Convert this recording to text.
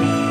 you.